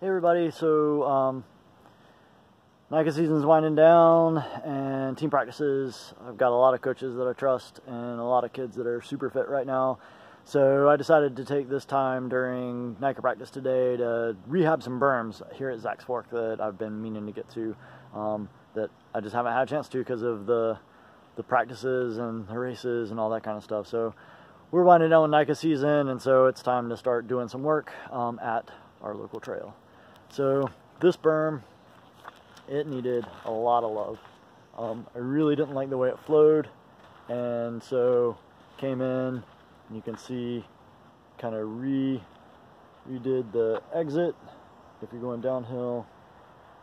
Hey everybody, so um, NICA season's winding down and team practices. I've got a lot of coaches that I trust and a lot of kids that are super fit right now. So I decided to take this time during NICA practice today to rehab some berms here at Zack's Fork that I've been meaning to get to um, that I just haven't had a chance to because of the the practices and the races and all that kind of stuff. So we're winding down with NICA season and so it's time to start doing some work um, at our local trail. So this berm, it needed a lot of love. Um, I really didn't like the way it flowed, and so came in, and you can see kind of re redid the exit if you're going downhill,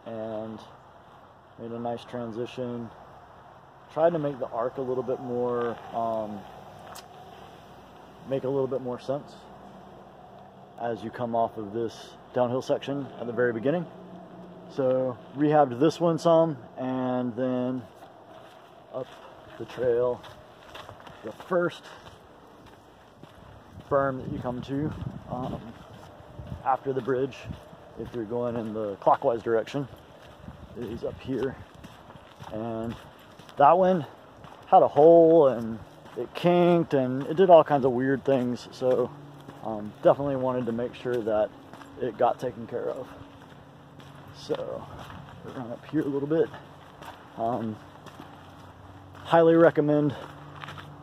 and made a nice transition. Tried to make the arc a little bit more, um, make a little bit more sense as you come off of this downhill section at the very beginning. So rehabbed this one some and then up the trail. The first berm that you come to um, after the bridge, if you're going in the clockwise direction, is up here. And that one had a hole and it kinked and it did all kinds of weird things. So um, definitely wanted to make sure that it got taken care of. So, we're going up here a little bit. Um, highly recommend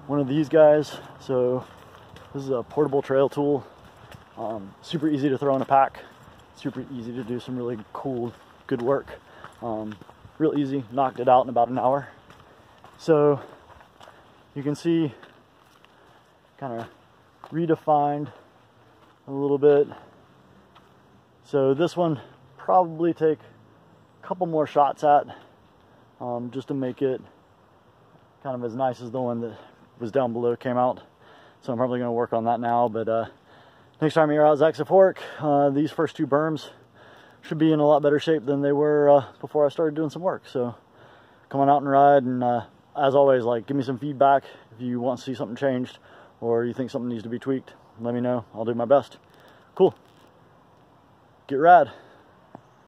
one of these guys. So, this is a portable trail tool. Um, super easy to throw in a pack. Super easy to do some really cool, good work. Um, real easy. Knocked it out in about an hour. So, you can see kind of redefined a little bit so this one probably take a couple more shots at um, just to make it kind of as nice as the one that was down below came out. So I'm probably going to work on that now. But uh, next time you're out Zack's Fork, uh, these first two berms should be in a lot better shape than they were uh, before I started doing some work. So come on out and ride. And uh, as always, like give me some feedback if you want to see something changed or you think something needs to be tweaked. Let me know. I'll do my best. Cool get rad.